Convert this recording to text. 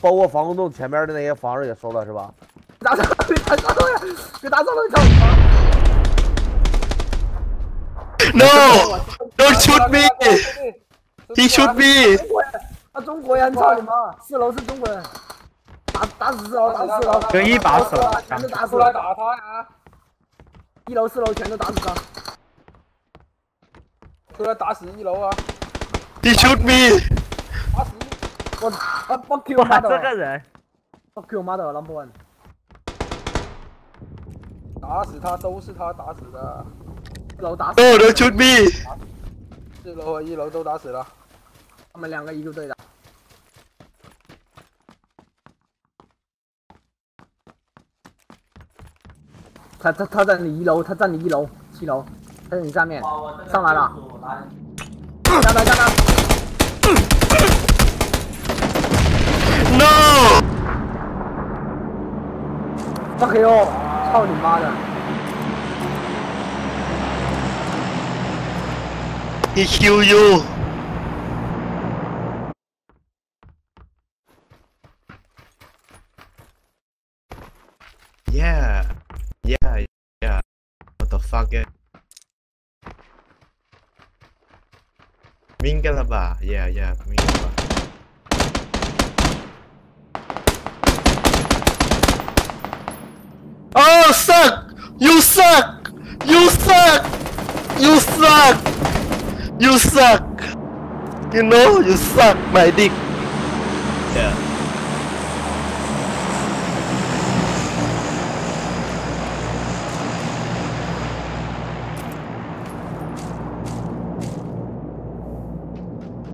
包括防空洞前面的那些房子也收了是吧？打着，别打着了，别打着了，操你妈！No! Don't shoot me! He shoot me! 中国人，啊，中国人，操你妈！四楼是中国人，打打死四楼，打死四楼，就一把手全都打死出来打他呀！一楼四楼全都打死他。出来打死一楼啊！He shoot me! 我啊，fuck you，哇，妈的这个人，，fuck you，妈的，number one。打死他都是他打死的，四楼打死 No, don't shoot me! 四楼和一楼都打死了。他们两个一个队的。他他他在你一楼，他在你一楼，七楼，他在你下面，上来了，下来下来，No! Fuck you，操你妈的！He kill you! Yeah! Yeah, yeah. What the fuck? eh? Mingalaba. Yeah, yeah, Mingalaba. Oh, suck! You suck! You suck! You suck! You suck! You know, you suck, my dick. Yeah.